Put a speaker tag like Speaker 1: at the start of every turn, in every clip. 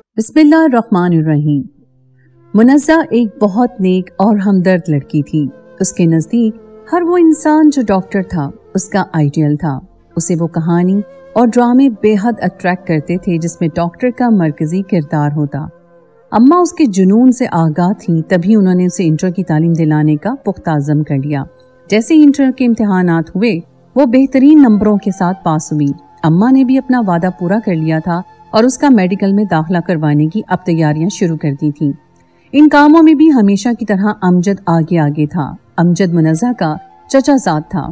Speaker 1: बिस्मिल्लाहिर्रहमानिर्रहीम। मुनज़्ज़ा एक बहुत नेक और हमदर्द लड़की थी। उसके नज़दीक हर वो इंसान जो डॉक्टर था, उसका आइडियल था। उसे वो कहानी और ड्रामे बेहद अट्रैक्ट करते थे, जिसमें डॉक्टर का मरकजी किरदार होता। अम्मा उसके जुनून से आगाह थी, तभी उन्होंने उसे इंटर की तालीम दिलाने का पुख्ता पुख्ताजम कर लिया। जैसे इंटर के इम्तिहान हुए, वो बेहतरीन नंबरों के साथ पास हुई। अम्मा ने भी अपना वादा पूरा कर लिया था और उसका मेडिकल में दाखिला करवाने की अब तैयारियाँ शुरू कर दी थी। इन कामों में भी हमेशा की तरह अमजद आगे आगे था। अमजद मुनजा का चचा साथ था।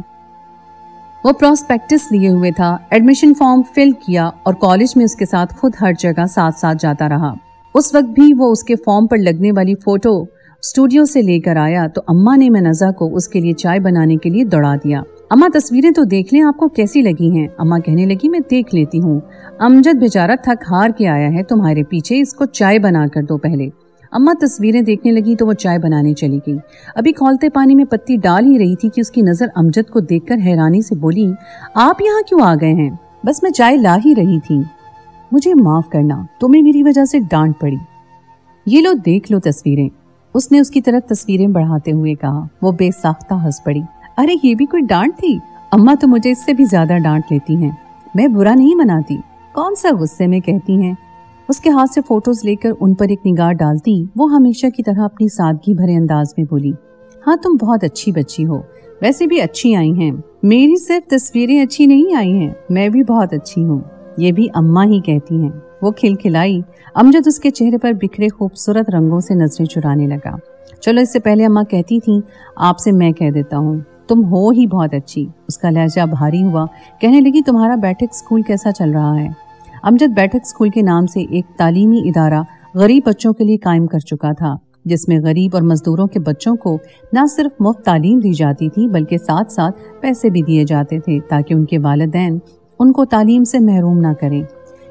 Speaker 1: वो प्रोस्पेक्टिस लिए हुए था एडमिशन फॉर्म फिल किया और कॉलेज में उसके साथ खुद हर जगह साथ साथ जाता रहा। उस वक्त भी वो उसके फॉर्म पर लगने वाली फ़ोटो स्टूडियो से लेकर आया तो अम्मा ने मनजा को उसके लिए चाय बनाने के लिए दौड़ा दिया। अम्मा, तस्वीरें तो देख लें, आपको कैसी लगी हैं? अम्मा कहने लगी, मैं देख लेती हूँ। अमजद बेचारा थक हार के आया है, तुम्हारे पीछे इसको चाय बना कर दो पहले। अम्मा, तस्वीरें देखने लगी तो वो चाय बनाने चली गई। अभी खोलते पानी में पत्ती डाल ही रही थी कि उसकी नज़र अमजद को देखकर हैरानी से बोली, आप यहाँ क्यों आ गए हैं? बस मैं चाय ला ही रही थी। मुझे माफ़ करना, तुम्हें मेरी वजह से डांट पड़ी। ये लो, देख लो तस्वीरें। उसने उसकी तरफ़ तस्वीरें बढ़ाते हुए कहा। वो बेसाख्ता हंस पड़ी। अरे, ये भी कोई डांट थी? अम्मा तो मुझे इससे भी ज़्यादा डांट लेती हैं। मैं बुरा नहीं मनाती। कौन सा गुस्से में कहती हैं? उसके हाथ से फ़ोटोज़ लेकर उन पर एक निगाह डालती, वो हमेशा की तरह अपनी सादगी भरे अंदाज में बोली हाँ तुम बहुत अच्छी बच्ची हो। वैसे भी अच्छी आई हैं। मेरी सिर्फ़ तस्वीरें अच्छी नहीं आई हैं। मैं भी बहुत अच्छी हूँ। ये भी अम्मा ही कहती हैं। वो खिलखिलाई। अमजद उसके चेहरे पर बिखरे खूबसूरत रंगों से नज़रें चुराने लगा। चलो, इससे पहले अम्मा कहती थी, आपसे मैं कह देता हूँ। तुम हो ही बहुत अच्छी। उसका लहजा भारी हुआ। कहने लगी, तुम्हारा बैठक स्कूल कैसा चल रहा है? अमजद बैठक स्कूल के नाम से एक तालीमी इदारा गरीब बच्चों के लिए कायम कर चुका था, जिसमें गरीब और मजदूरों के बच्चों को न सिर्फ़ मुफ़्त तालीम दी जाती थी, बल्कि साथ साथ पैसे भी दिए जाते थे, ताकि उनके वालदेन उनको तालीम से महरूम ना करें।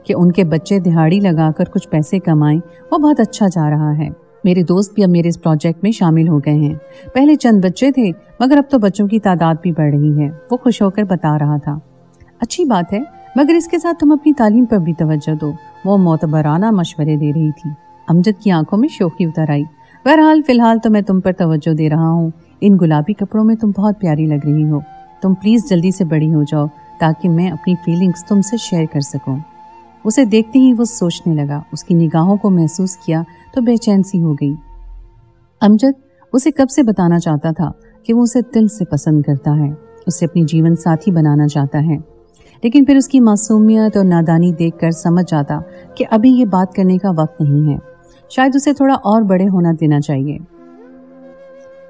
Speaker 1: कि उनके बच्चे दिहाड़ी लगाकर कुछ पैसे कमाएँ, वो बहुत अच्छा जा रहा है। मेरे दोस्त भी अब मेरे इस प्रोजेक्ट में शामिल हो गए हैं। पहले चंद बच्चे थे, मगर अब तो बच्चों की तादाद भी बढ़ रही है। वो खुश होकर बता रहा था। अच्छी बात है, मगर इसके साथ तुम अपनी तालीम पर भी तवज्जो दो। वो मोतबराना मशवरे दे रही थी। अमजद की आँखों में शोखी उतर आई। बहरहाल, फ़िलहाल तो मैं तुम पर तवज्जो दे रहा हूँ। इन गुलाबी कपड़ों में तुम बहुत प्यारी लग रही हो। तुम प्लीज़ जल्दी से बड़ी हो जाओ, ताकि मैं अपनी फीलिंग्स तुमसे शेयर कर सकूँ। उसे देखते ही वो सोचने लगा। उसकी निगाहों को महसूस किया तो बेचैन सी हो गई। अमजद उसे कब से बताना चाहता था कि वो उसे दिल से पसंद करता है, उसे अपनी जीवन साथी बनाना चाहता है। लेकिन फिर उसकी मासूमियत और नादानी देखकर समझ जाता कि अभी ये बात करने का वक्त नहीं है। शायद उसे थोड़ा और बड़े होना देना चाहिए।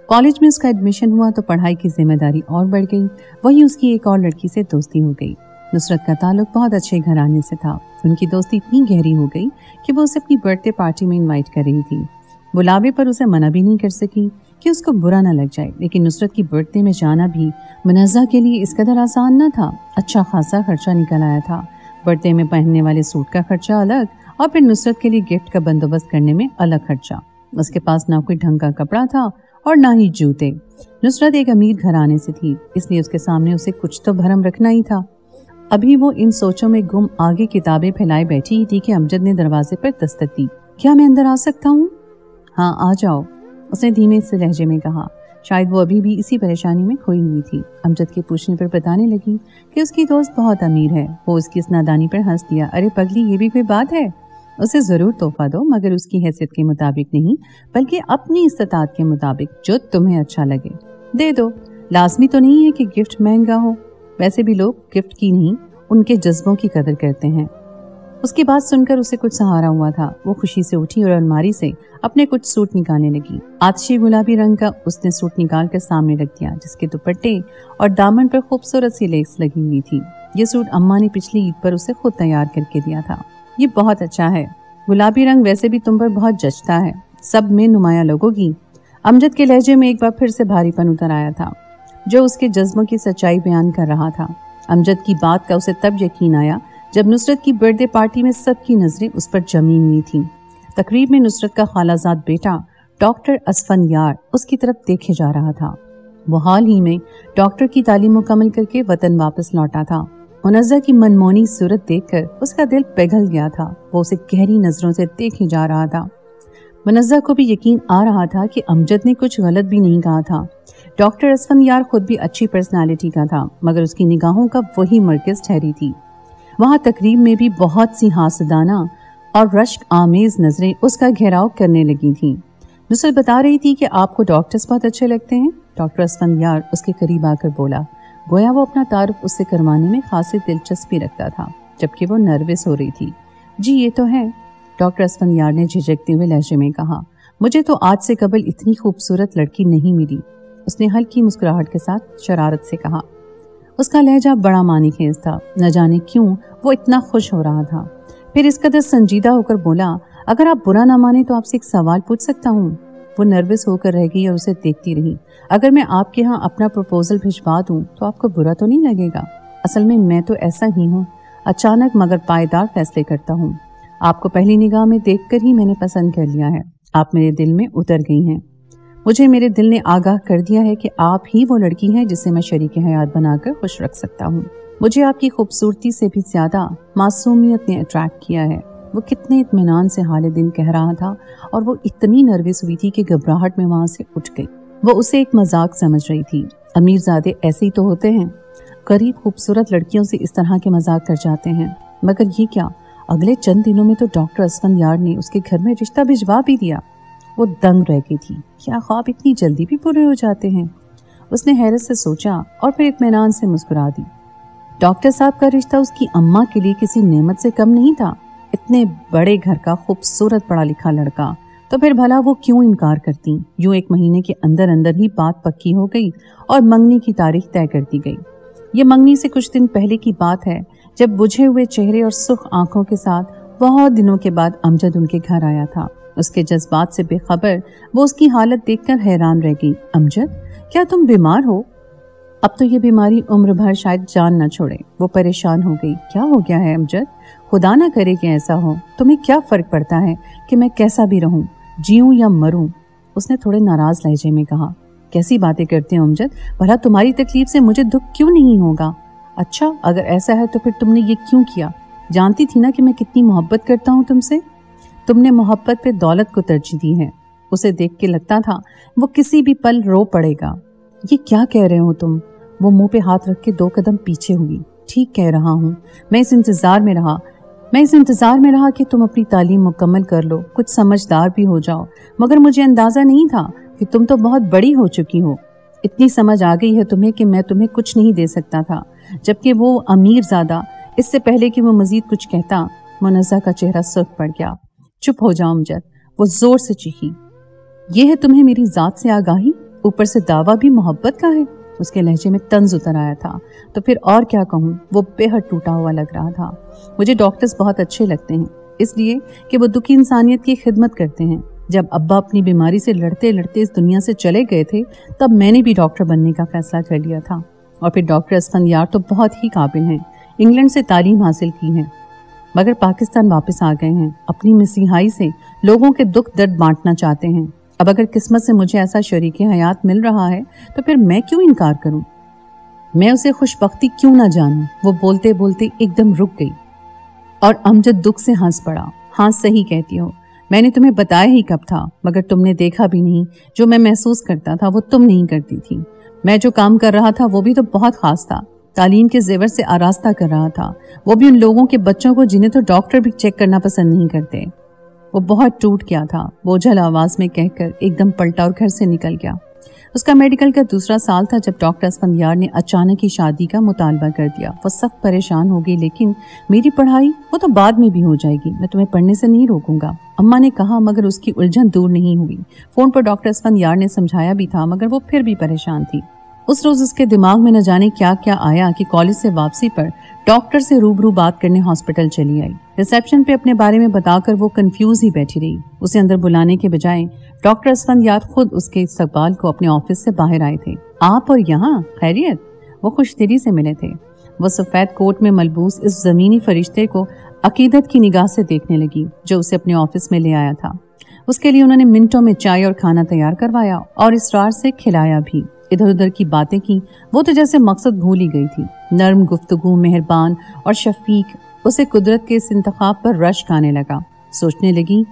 Speaker 1: कॉलेज में उसका एडमिशन हुआ तो पढ़ाई की ज़िम्मेदारी और बढ़ गई। वही उसकी एक और लड़की से दोस्ती हो गई। नुसरत का ताल्लुक बहुत अच्छे घराने से था। उनकी दोस्ती इतनी गहरी हो गई कि वो उसे अपनी बर्थडे पार्टी में इनवाइट कर रही थी। बुलावे पर उसे मना भी नहीं कर सकी कि उसको बुरा ना लग जाए, लेकिन नुसरत की बर्थडे में जाना भी मनजा के लिए इस कदर आसान न था। अच्छा खासा खर्चा निकल आया था। बर्थडे में पहनने वाले सूट का खर्चा अलग और फिर नुसरत के लिए गिफ्ट का बंदोबस्त करने में अलग खर्चा। उसके पास ना कोई ढंग का कपड़ा था और ना ही जूते। नुसरत एक अमीर घराने से थी, इसलिए उसके सामने उसे कुछ तो भरम रखना ही था। अभी वो इन सोचों में गुम आगे किताबें फैलाए बैठी ही थी कि अमजद ने दरवाजे पर दस्तक दी। क्या मैं अंदर आ सकता हूँ? हाँ आ जाओ, उसने धीमे से लहजे में कहा। शायद वो अभी भी इसी परेशानी में खोई हुई थी। अमजद के पूछने पर बताने लगी कि उसकी दोस्त बहुत अमीर है। वो उसकी इस नादानी पर हंस दिया। अरे पगली, ये भी कोई बात है? उसे ज़रूर तोहफा दो, मगर उसकी हैसियत के मुताबिक नहीं, बल्कि अपनी इस्तात के मुताबिक, जो तुम्हें अच्छा लगे। दे दो। लाजमी तो नहीं है कि गिफ्ट महँगा हो। वैसे भी लोग गिफ्ट की नहीं, उनके जज्बों की कदर करते हैं। उसकी बात सुनकर उसे कुछ सहारा हुआ था। वो खुशी से उठी और अलमारी से अपने कुछ सूट निकालने लगी। आतशी गुलाबी रंग का उसने सूट निकाल कर सामने रख दिया, जिसके दुपट्टे और दामन पर खूबसूरत सी लेस लगी हुई थी। ये सूट अम्मा ने पिछली ईद पर उसे खुद तैयार करके दिया था। ये बहुत अच्छा है। गुलाबी रंग वैसे भी तुम पर बहुत जचता है। सब में नुमाया लोगों की। अमजद के लहजे में एक बार फिर से भारीपन उतर आया था। जो उसके जज्बों की सच्चाई बयान कर रहा था। अमजद की बात का उसे तब यकीन आया, जब नुसरत की बर्थडे पार्टी में सबकी नज़रें उस पर जमी हुई थीं। तकरीब में नुसरत का खालाजाद बेटा, डॉक्टर असफन यार, उसकी तरफ़ देखे जा रहा था। वो हाल ही में डॉक्टर की तालीम मुकम्मल करके वतन वापस लौटा था। मुनजा की मनमोनी सूरत देखकर उसका दिल पिघल गया था। वो उसे गहरी नज़रों से देखे जा रहा था। मुनजा को भी यकीन आ रहा था कि अमजद ने कुछ गलत भी नहीं कहा था। डॉक्टर असफन यार खुद भी अच्छी पर्सनालिटी का था, मगर उसकी निगाहों का वही मरकज ठहरी थी। वहाँ तकरीब में भी बहुत सी हासदाना और रश्क आमेज नज़रें उसका घेराव करने लगी थीं। नुसरत बता रही थी कि आपको डॉक्टर्स बहुत अच्छे लगते हैं? डॉक्टर असफन यार उसके करीब आकर बोला, गोया वो अपना तारुफ उससे करवाने में खासी दिलचस्पी रखता था, जबकि वो नर्वस हो रही थी। जी, ये तो है। डॉक्टर असफन यार ने झिझकते हुए लहजे में कहा, मुझे तो आज से कबल इतनी खूबसूरत लड़की नहीं मिली। उसने हल्की मुस्कुराहट के साथ शरारत से कहा, उसका लहजा बड़ा मानी खेज था। न जाने क्यों वो इतना खुश हो रहा था। फिर इस कदर संजीदा होकर बोला, अगर आप बुरा ना माने तो आपसे एक सवाल पूछ सकता हूँ। वो नर्वस होकर रह गई और उसे देखती रही, अगर मैं आपके यहाँ अपना प्रपोजल भिजवा दूँ तो आपको बुरा तो नहीं लगेगा? असल में मैं तो ऐसा ही हूँ। अचानक मगर पायदार फैसले करता हूँ। आपको पहली निगाह में देखकर ही मैंने पसंद कर लिया है। आप मेरे दिल में उतर गई हैं। मुझे मेरे दिल ने आगाह कर दिया है कि आप ही वो लड़की हैं जिसे मैं शरीक हयात बनाकर खुश रख सकता हूँ। मुझे आपकी खूबसूरती से भी ज़्यादा मासूमियत ने अट्रैक्ट किया है। वो कितने इतमान से हाल दिन कह रहा था और वो इतनी नर्वस हुई थी कि घबराहट में वहाँ से उठ गई। वो उसे एक मज़ाक समझ रही थी। अमीर जादे ऐसे ही तो होते हैं। गरीब खूबसूरत लड़कियों से इस तरह के मज़ाक कर जाते हैं। मगर ये क्या? अगले चंद दिनों में तो डॉक्टर असफन यार ने उसके घर में रिश्ता भिजवा भी दिया। वो दंग रह गई थी। क्या ख्वाब इतनी जल्दी भी पूरे हो जाते हैं? उसने हैरत से सोचा और फिर इतमान से मुस्कुरा दी। डॉक्टर साहब का रिश्ता उसकी अम्मा के लिए किसी नेमत से कम नहीं था। इतने बड़े घर का खूबसूरत पढ़ा लिखा लड़का। तो फिर भला वो क्यों इनकार करती? यूँ एक महीने के अंदर अंदर ही बात पक्की हो गई और मंगनी की तारीख तय कर दी गई। ये मंगनी से कुछ दिन पहले की बात है। जब बुझे हुए चेहरे और सुख आँखों के साथ बहुत दिनों के बाद अमजद उनके घर आया था। उसके जज्बात से बेखबर वो उसकी हालत देखकर हैरान रह गई। अमजद, क्या तुम बीमार हो? अब तो ये बीमारी उम्र भर शायद जान न छोड़े। वो परेशान हो गई। क्या हो गया है अमजद? खुदा ना करे कि ऐसा हो। तुम्हें क्या फ़र्क पड़ता है कि मैं कैसा भी रहूँ, जीऊं या मरूं? उसने थोड़े नाराज़ लहजे में कहा, कैसी बातें करते हो अमजद? भला तुम्हारी तकलीफ़ से मुझे दुख क्यों नहीं होगा? अच्छा अगर ऐसा है तो फिर तुमने ये क्यों किया? जानती थी ना कि मैं कितनी मोहब्बत करता हूँ तुमसे? तुमने मोहब्बत पे दौलत को तरजीह दी है। उसे देख के लगता था, वो किसी भी पल रो पड़ेगा। ये क्या कह रहे हो तुम? वो मुँह पे हाथ रख के दो कदम पीछे हुई। ठीक कह रहा हूँ। मैं इस इंतज़ार में रहा। मैं इस इंतज़ार में रहा कि तुम अपनी तालीम मुकम्मल कर लो। कुछ समझदार भी हो जाओ। मगर मुझे अंदाज़ा नहीं था कि तुम तो बहुत बड़ी हो चुकी हो। इतनी समझ आ गई है तुम्हें कि मैं तुम्हें कुछ नहीं दे सकता था। जबकि वो अमीर ज़्यादा। इससे पहले कि वो मजीद कुछ कहता मुनजा का चेहरा सुर्ख पड़ गया। चुप हो जाओ, अमजद। वो ज़ोर से चीखी। ये है तुम्हें मेरी जात से आगाही? ऊपर से दावा भी मोहब्बत का है? उसके लहजे में तंज उतर आया था। तो फिर और क्या कहूँ? वो बेहद टूटा हुआ लग रहा था। मुझे डॉक्टर्स बहुत अच्छे लगते हैं, इसलिए कि वो दुखी इंसानियत की खिदमत करते हैं। जब अब्बा अपनी बीमारी से लड़ते लड़ते इस दुनिया से चले गए थे, तब मैंने भी डॉक्टर बनने का फैसला कर लिया था। और फिर डॉक्टर असफन यार तो बहुत ही काबिल हैं। इंग्लैंड से तालीम हासिल की है। मगर पाकिस्तान वापस आ गए हैं। अपनी मसीहाई से लोगों के दुख दर्द बांटना चाहते हैं। अब अगर किस्मत से मुझे ऐसा शरीक हयात मिल रहा है तो फिर मैं क्यों इनकार करूँ? मैं उसे खुशबख्ती क्यों ना जानूं? वो बोलते बोलते एकदम रुक गई। और अमजद दुख से हंस पड़ा। हाँ सही कहती हो। मैंने तुम्हें बताया ही कब था, मगर तुमने देखा भी नहीं। जो मैं महसूस करता था, वो तुम नहीं करती थी। मैं जो काम कर रहा था, वो भी तो बहुत खास था। तालीम के जेवर से आरास्ता कर रहा था। वो भी उन लोगों के बच्चों को जिन्हें तो डॉक्टर भी चेक करना पसंद नहीं करते। वो बहुत टूट गया था। बोझल आवाज़ में कहकर एकदम पलटा और घर से निकल गया। उसका मेडिकल का दूसरा साल था जब डॉक्टर असफंदियार ने अचानक ही शादी का मुतालबा कर दिया। वो सख्त परेशान हो गई, लेकिन मेरी पढ़ाई वो तो बाद में भी हो जाएगी। मैं तुम्हें पढ़ने से नहीं रोकूँगा। अम्मा ने कहा, मगर उसकी उलझन दूर नहीं हुई। फ़ोन पर डॉक्टर असफंदियार ने समझाया भी था, मगर वो फिर भी परेशान थी। उस रोज उसके दिमाग में न जाने क्या क्या आया कि कॉलेज से वापसी पर डॉक्टर से रूबरू बात करने हॉस्पिटल चली आई। रिसेप्शन पे अपने बारे में बताकर वो कंफ्यूज ही बैठी रही। उसे अंदर बुलाने के बजाय डॉक्टर असफंद याद खुद उसके इस्तकबाल को अपने ऑफ़िस से बाहर आए थे। आप और यहाँ? खैरियत? वो खुश दिली से मिले थे। वो सफ़ेद कोट में मलबूस इस जमीनी फरिश्ते को अकीदत की निगाह से देखने लगी, जो उसे अपने ऑफ़िस में ले आया था। उसके लिए उन्होंने मिनटों में चाय और खाना तैयार करवाया और इसरार से खिलाया भी। इधर उधर की बातें की, वो तो जैसे मकसद भूल ही गई थी। नर्म गुफ्तगु, मेहरबान और शफीक उसे कुदरत के इस इंतखाब पर रश आने लगा। सोचने लगी,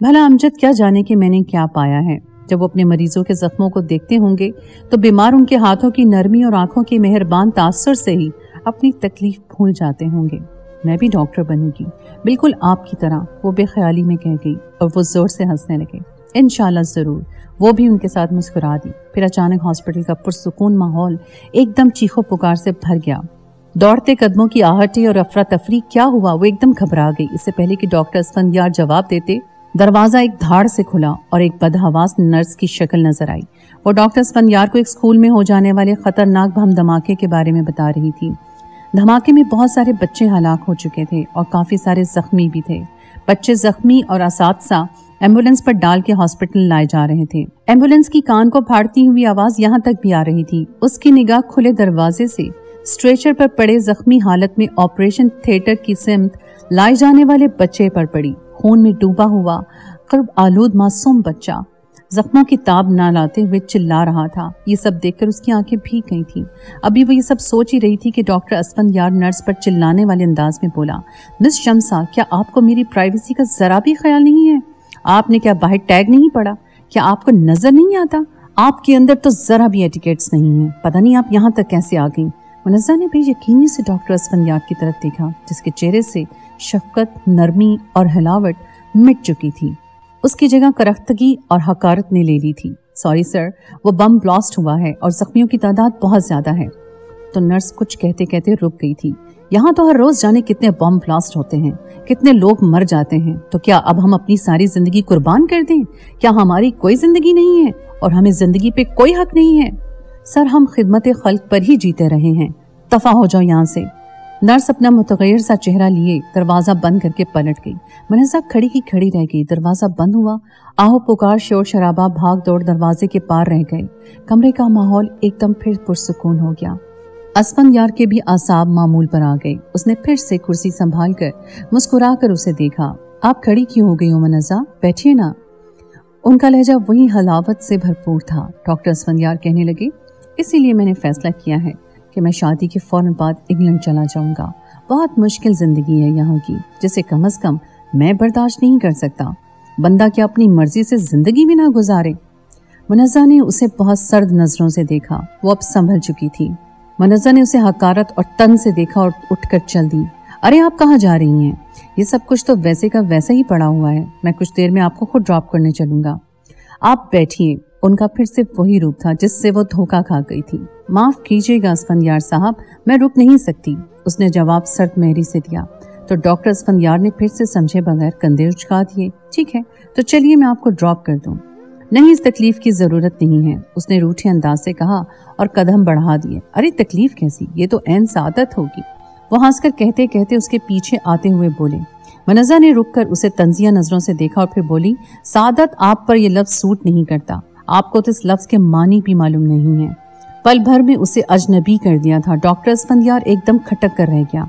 Speaker 1: भला अमजद, क्या जाने कि मैंने क्या पाया है? जब वो अपने मरीजों के जख्मों को देखते होंगे तो बीमार उनके हाथों की नरमी और आँखों की मेहरबान तासर से ही अपनी तकलीफ़ भूल जाते होंगे। मैं भी डॉक्टर बनूँगी। बिल्कुल आपकी तरह, वो बेख्याली में कह गई और वो ज़ोर से हंसने लगे। इनशाला ज़रूर। वो भी उनके साथ मुस्कुरा दी। फिर अचानक हॉस्पिटल का पुरसकून माहौल एकदम चीखों पुकार से भर गया। दौड़ते कदमों की आहटी और अफरा तफरी क्या हुआ? वो एकदम घबरा गई। इससे पहले कि डॉक्टर स्फंदियार जवाब देते, दरवाज़ा एक धाड़ से खुला और एक बदहवास नर्स की शक्ल नज़र आई। वो डॉक्टर स्फंदियार को एक स्कूल में हो जाने वाले खतरनाक बम धमाके के बारे में बता रही थी। धमाके में बहुत सारे बच्चे हलाक हो चुके थे और काफ़ी सारे जख्मी भी थे। बच्चे जख्मी और असादसा एंबुलेंस पर डाल के हॉस्पिटल लाए जा रहे थे। एंबुलेंस की कान को फाड़ती हुई आवाज़ यहाँ तक भी आ रही थी। उसकी निगाह खुले दरवाजे से, स्ट्रेचर पर पड़े जख्मी हालत में ऑपरेशन थिएटर की सिमत लाए जाने वाले बच्चे पर पड़ी। खून में डूबा हुआ कर्ब आलूद मासूम बच्चा। जख्मों की ताब ना लाते हुए चिल्ला रहा था। ये सब देखकर उसकी आँखें भीग गई थी। अभी वो ये सब सोच ही रही थी कि डॉक्टर असफन यार नर्स पर चिल्लाने वाले अंदाज में बोला, मिस शमसा, क्या आपको मेरी प्राइवेसी का जरा भी ख्याल नहीं है? आपने क्या बाहर टैग नहीं पड़ा क्या आपको नज़र नहीं आता? आपके अंदर तो जरा भी एटिकेट्स नहीं है। पता नहीं आप यहाँ तक कैसे आ गई। मुनजा ने भी यकीनी से डॉक्टर असफन की तरफ़ देखा, जिसके चेहरे से शफकत, नरमी और हिलावट मिट चुकी थी। उसकी जगह करख्तगी और हकारत ने ले ली थी। सॉरी सर वो बम ब्लास्ट हुआ है और जख्मियों की तादाद बहुत ज़्यादा है। तो नर्स कुछ कहते कहते रुक गई थी। यहाँ तो हर रोज जाने कितने बम ब्लास्ट होते हैं, कितने लोग मर जाते हैं। तो क्या अब हम अपनी सारी ज़िंदगी कुर्बान कर दें? क्या हमारी कोई ज़िंदगी नहीं है और हमें ज़िंदगी पे कोई हक नहीं है? सर, हम खिदमत खल्क पर ही जीते रहे हैं। तफा हो जाओ यहाँ से। नर्स अपना मुतगैर सा चेहरा लिए, दरवाज़ा बंद करके पलट गई। मनसा खड़ी की खड़ी रह गई। दरवाज़ा बंद हुआ। आहो पुकार शोर शराबा भाग दौड़ दरवाजे के पार रह गए। कमरे का माहौल एकदम फिर पुरसकून हो गया। असफन यार के भी आसाब मामूल पर आ गए। उसने फिर से कुर्सी संभाल कर मुस्कुरा कर उसे देखा। आप खड़ी क्यों हो गई हो, मनजा? बैठिए ना। उनका लहजा वही हलावत से भरपूर था, डॉक्टर असफंदियार कहने लगे। इसीलिए मैंने फैसला किया है कि मैं शादी के फ़ौरन बाद इंग्लैंड चला जाऊँगा। बहुत मुश्किल ज़िंदगी है यहाँ की, जिसे कम अज कम मैं बर्दाश्त नहीं कर सकता। बंदा क्या अपनी मर्ज़ी से ज़िंदगी भी ना गुजारे? मुनजा ने उसे बहुत सर्द नज़रों से देखा। वो अब संभल चुकी थी। मुनजा ने उसे हकारत और तन से देखा और उठकर चल दी। अरे, आप कहाँ जा रही हैं? ये सब कुछ तो वैसे का वैसा ही पड़ा हुआ है। मैं कुछ देर में आपको खुद ड्रॉप करने चलूँगा। आप बैठिए। उनका फिर से वही रूप था जिससे वो धोखा खा गई थी। माफ़ कीजिएगा असफंदियार साहब, मैं रुक नहीं सकती। उसने जवाब सर्द मेहरी से दिया। तो डॉक्टर असफंदियार ने फिर से समझे बगैर कंधे उचका दिए। ठीक है तो चलिए मैं आपको ड्रॉप कर दूँ। नहीं, इस तकलीफ़ की ज़रूरत नहीं है, उसने रूठे अंदाज से कहा और कदम बढ़ा दिए। अरे, तकलीफ़ कैसी? ये तो एन सादत होगी। वो हंसकर कहते कहते उसके पीछे आते हुए बोले, मनजा ने रुककर उसे तंजिया नज़रों से देखा और फिर बोली, सादत आप पर यह लफ्ज सूट नहीं करता। आपको तो इस लफ्ज के मानी भी मालूम नहीं है। पल भर में उसे अजनबी कर दिया था। डॉक्टर स्पंदियार एकदम खटक कर रह गया।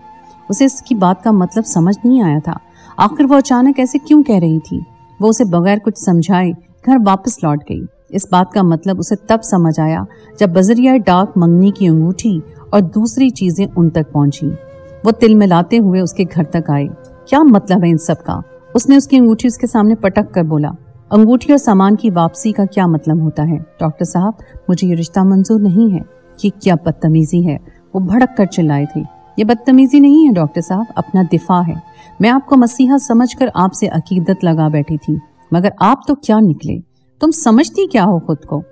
Speaker 1: उसे इसकी बात का मतलब समझ नहीं आया था। आखिर वो अचानक ऐसे क्यों कह रही थी? वो उसे बगैर कुछ समझाए घर वापस लौट गई। इस बात का मतलब उसे तब समझ आया जब बजरिया डाक मंगनी की अंगूठी और दूसरी चीज़ें उन तक पहुँची। वो तिल मिलाते हुए उसके घर तक आए। क्या मतलब है इन सब का? उसने उसकी अंगूठी उसके सामने पटक कर बोला, अंगूठी और सामान की वापसी का क्या मतलब होता है? डॉक्टर साहब, मुझे ये रिश्ता मंजूर नहीं है। ये क्या बदतमीजी है? वो भड़क कर चिल्लाए थे। ये बदतमीजी नहीं है, डॉक्टर साहब, अपना दिफा है। मैं आपको मसीहा समझकर आपसे अकीदत लगा बैठी थी। मगर आप तो क्या निकले? तुम समझती क्या हो खुद को?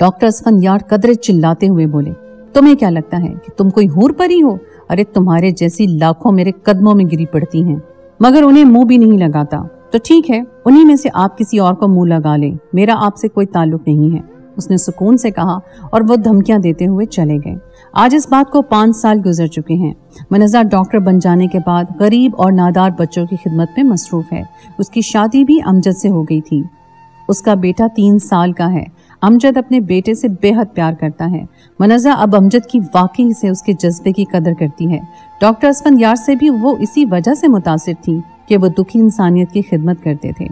Speaker 1: डॉक्टर असफन यार कदरे चिल्लाते हुए बोले, तुम्हें क्या लगता है कि तुम कोई हूर परी हो? अरे तुम्हारे जैसी लाखों मेरे कदमों में गिरी पड़ती हैं। मगर उन्हें मुँह भी नहीं लगाता। तो ठीक है, उन्हीं में से आप किसी और को मुँह लगा ले। मेरा आपसे कोई ताल्लुक नहीं है। उसने सुकून से कहा और वो धमकियाँ देते हुए चले गए। आज इस बात को पाँच साल गुजर चुके हैं। मनजा डॉक्टर बन जाने के बाद गरीब और नादार बच्चों की खिदमत में मसरूफ है। उसकी शादी भी अमजद से हो गई थी। उसका बेटा तीन साल का है। अमजद अपने बेटे से बेहद प्यार करता है। मनजा अब अमजद की वाकई से उसके जज्बे की कदर करती है। डॉक्टर असफन यार से भी वो इसी वजह से मुतासर थी कि वो दुखी इंसानियत की खिदमत करते थे।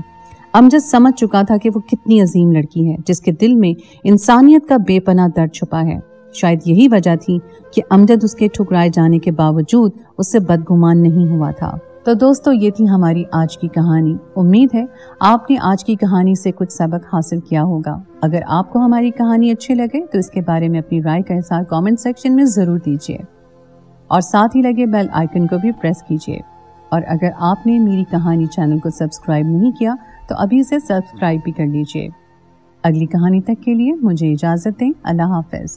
Speaker 1: अमजद समझ चुका था कि वो कितनी अजीम लड़की है, जिसके दिल में इंसानियत का बेपना दर्द छुपा है। शायद यही वजह थी कि अमजद उसके ठुकराए जाने के बावजूद उससे बदगुमान नहीं हुआ था। तो दोस्तों, ये थी हमारी आज की कहानी। उम्मीद है आपने आज की कहानी से कुछ सबक हासिल किया होगा। अगर आपको हमारी कहानी अच्छी लगे तो इसके बारे में अपनी राय का हिसाब कमेंट सेक्शन में ज़रूर दीजिए। और साथ ही लगे बेल आइकन को भी प्रेस कीजिए। और अगर आपने मेरी कहानी चैनल को सब्सक्राइब नहीं किया तो अभी इसे सब्सक्राइब भी कर लीजिए। अगली कहानी तक के लिए मुझे इजाज़त दें। अल्लाह हाफिज़।